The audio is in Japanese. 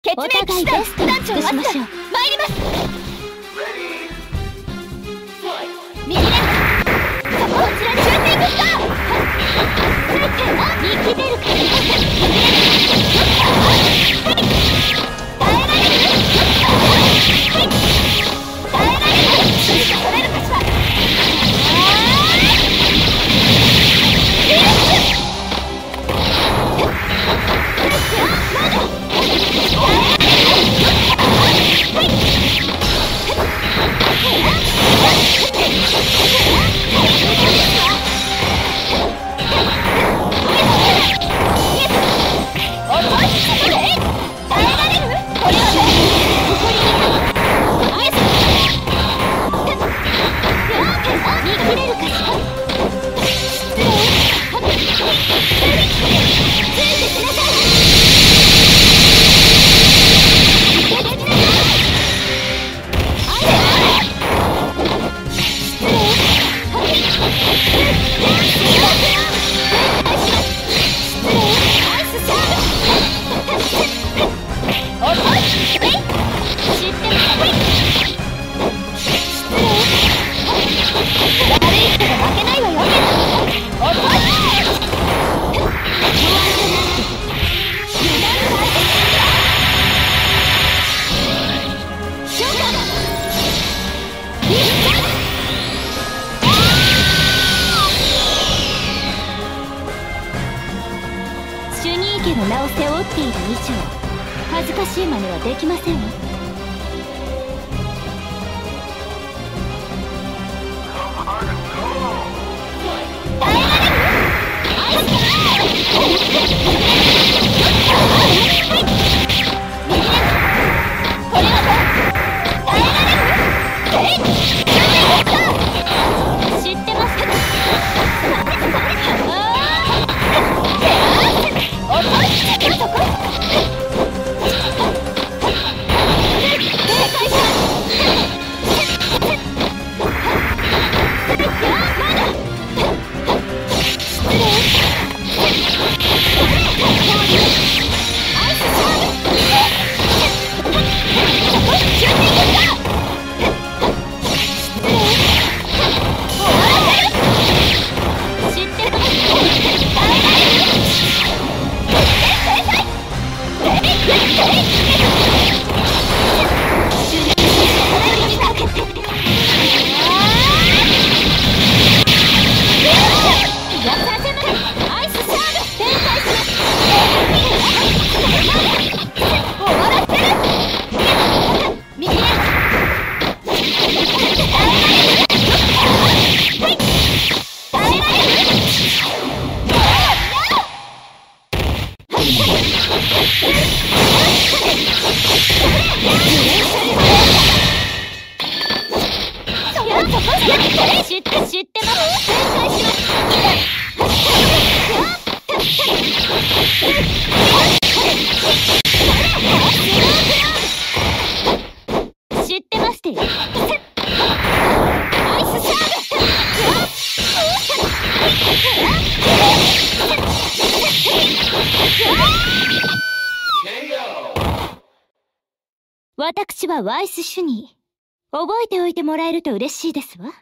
決命騎士団団長マスター参りますを背負っている以上恥ずかしい真似はできません。わ知って知ってます。私はワイス主に覚えておいてもらえると嬉しいですわ。